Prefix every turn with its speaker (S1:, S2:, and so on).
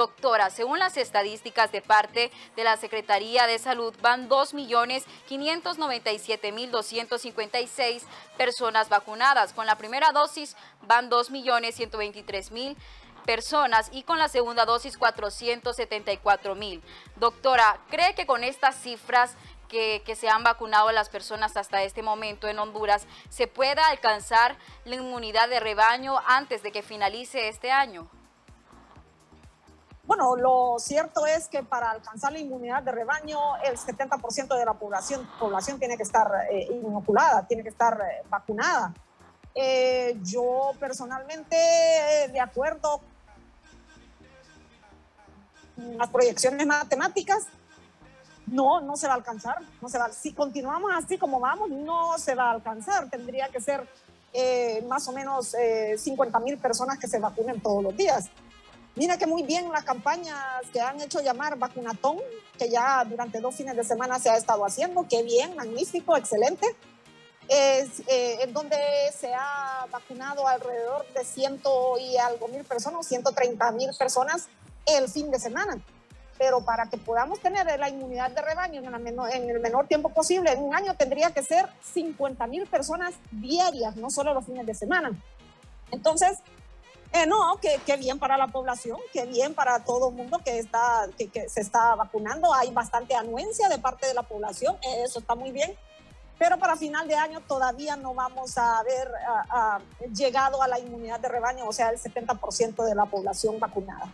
S1: Doctora, según las estadísticas de parte de la Secretaría de Salud, van 2.597.256 personas vacunadas. Con la primera dosis van 2.123.000 personas y con la segunda dosis 474.000. Doctora, ¿cree que con estas cifras que, se han vacunado las personas hasta este momento en Honduras, se pueda alcanzar la inmunidad de rebaño antes de que finalice este año?
S2: Bueno, lo cierto es que para alcanzar la inmunidad de rebaño, el 70% de la población, tiene que estar eh, inoculada, tiene que estar eh, vacunada. Eh, yo personalmente, de acuerdo con las proyecciones matemáticas, no, no se va a alcanzar. No se va. Si continuamos así como vamos, no se va a alcanzar. Tendría que ser más o menos 50 mil personas que se vacunen todos los días. Mira que muy bien las campañas que han hecho llamar vacunatón, que ya durante dos fines de semana se ha estado haciendo, qué bien, magnífico, excelente. Es, eh, en donde se ha vacunado alrededor de ciento y algo mil personas, 130 mil personas el fin de semana. Pero para que podamos tener la inmunidad de rebaño en, en el menor tiempo posible, en un año tendría que ser 50 mil personas diarias, no solo los fines de semana. Entonces, eh, no, que, bien para la población, que bien para todo el mundo que, está, que, se está vacunando. Hay bastante anuencia de parte de la población, eso está muy bien. Pero para final de año todavía no vamos a haber llegado a la inmunidad de rebaño, o sea, el 70% de la población vacunada.